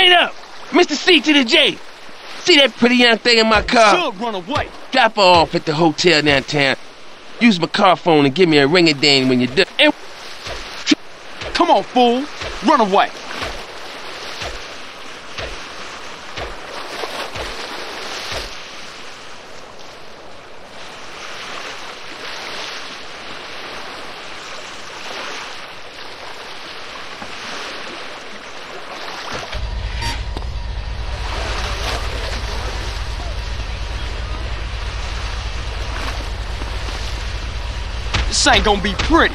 Wait up! Mr. C to the J! See that pretty young thing in my car? Should run away. Drop her off at the hotel downtown. Use my car phone and give me a ring-a-ding when you're done. And Come on, fool. Run away. This ain't gonna be pretty.